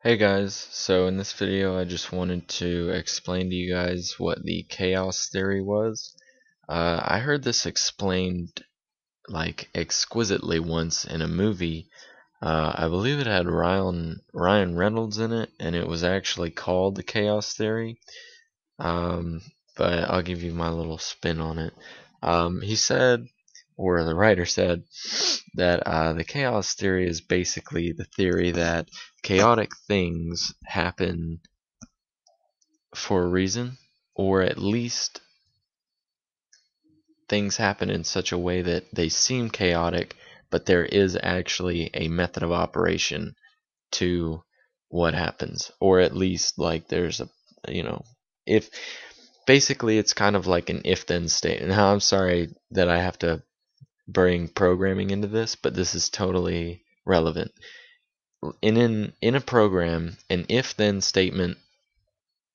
Hey guys, so in this video I just wanted to explain to you guys what the chaos theory was. Uh, I heard this explained like exquisitely once in a movie. Uh, I believe it had Ryan Ryan Reynolds in it, and it was actually called the chaos theory. Um, but I'll give you my little spin on it. Um, he said, or the writer said, that uh, the chaos theory is basically the theory that chaotic things happen for a reason, or at least things happen in such a way that they seem chaotic, but there is actually a method of operation to what happens, or at least like there's a you know if basically it's kind of like an if then statement. Now I'm sorry that I have to bring programming into this, but this is totally relevant. In in, in a program, an if then statement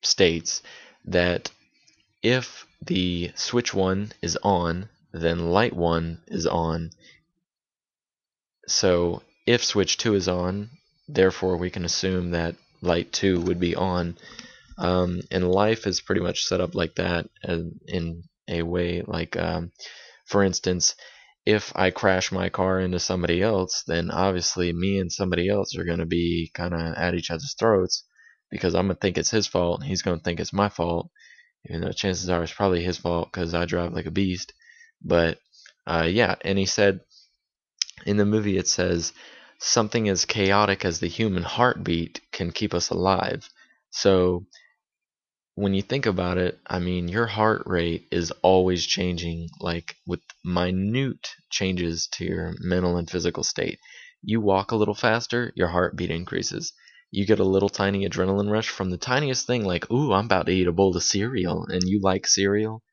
states that if the switch 1 is on, then light 1 is on. So if switch 2 is on, therefore we can assume that light 2 would be on. Um, and life is pretty much set up like that in a way like, um, for instance, if I crash my car into somebody else, then obviously me and somebody else are going to be kind of at each other's throats because I'm going to think it's his fault and he's going to think it's my fault, even though chances are it's probably his fault because I drive like a beast. But uh, yeah, and he said in the movie it says something as chaotic as the human heartbeat can keep us alive. So when you think about it, I mean, your heart rate is always changing, like with minute changes to your mental and physical state. You walk a little faster, your heartbeat increases. You get a little tiny adrenaline rush from the tiniest thing, like, ooh, I'm about to eat a bowl of cereal, and you like cereal,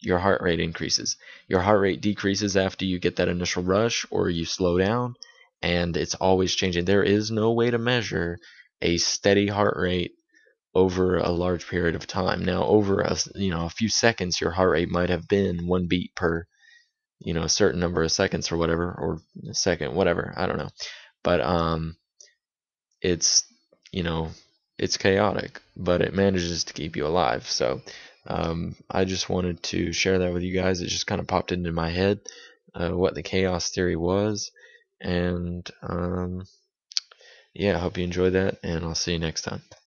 your heart rate increases. Your heart rate decreases after you get that initial rush, or you slow down, and it's always changing. There is no way to measure a steady heart rate over a large period of time. Now, over a you know a few seconds, your heart rate might have been one beat per you know a certain number of seconds or whatever, or a second, whatever. I don't know, but um, it's you know it's chaotic, but it manages to keep you alive. So um, I just wanted to share that with you guys. It just kind of popped into my head uh, what the chaos theory was, and um, yeah, I hope you enjoyed that, and I'll see you next time.